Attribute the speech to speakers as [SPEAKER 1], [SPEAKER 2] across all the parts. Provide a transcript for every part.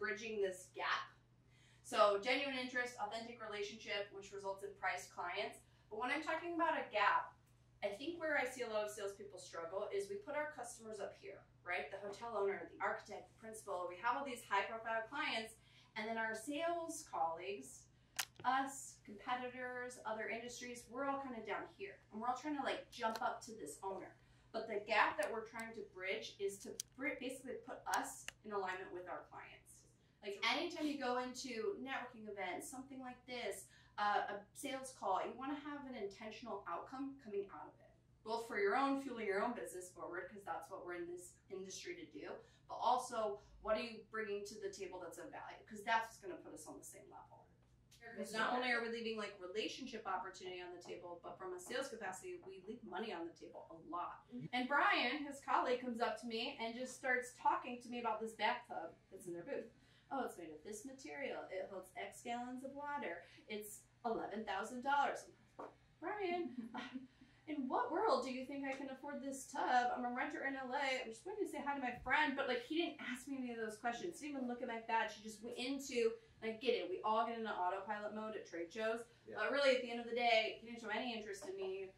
[SPEAKER 1] bridging this gap. So genuine interest, authentic relationship, which results in price clients. But when I'm talking about a gap, I think where I see a lot of salespeople struggle is we put our customers up here, right? The hotel owner, the architect, the principal. We have all these high profile clients, and then our sales colleagues, us, competitors, other industries, we're all kind of down here. And we're all trying to like jump up to this owner. But the gap that we're trying to bridge is to basically put us in alignment with our clients. Like anytime you go into networking events, something like this, uh, a sales call, you want to have an intentional outcome coming out of it. Both for your own, fueling your own business forward, because that's what we're in this industry to do, but also what are you bringing to the table that's of value? Because that's what's going to put us on the same level. Because not only are we leaving like relationship opportunity on the table, but from a sales capacity, we leave money on the table a lot. And Brian, his colleague, comes up to me and just starts talking to me about this bathtub that's in their booth. Oh, it's made of this material. It holds X gallons of water. It's eleven thousand dollars. Brian, in what world do you think I can afford this tub? I'm a renter in LA. I'm just going to say hi to my friend, but like he didn't ask me any of those questions. He didn't even look at my badge. She just went into I get it. We all get into autopilot mode at trade shows, yeah. but really at the end of the day, he didn't show any interest in me.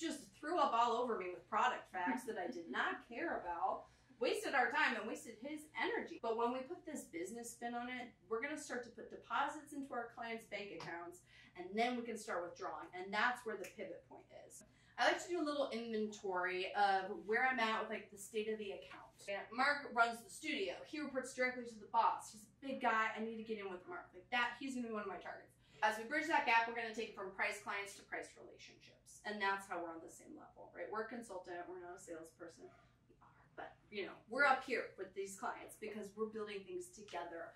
[SPEAKER 1] Just threw up all over me with product facts that I did not care about wasted our time and wasted his. But when we put this business spin on it, we're going to start to put deposits into our clients' bank accounts and then we can start withdrawing. And that's where the pivot point is. I like to do a little inventory of where I'm at with like the state of the account. Mark runs the studio. He reports directly to the boss. He's a big guy. I need to get in with Mark. Like that, he's gonna be one of my targets. As we bridge that gap, we're gonna take it from price clients to price relationships. And that's how we're on the same level, right? We're a consultant, we're not a salesperson but you know we're up here with these clients because we're building things together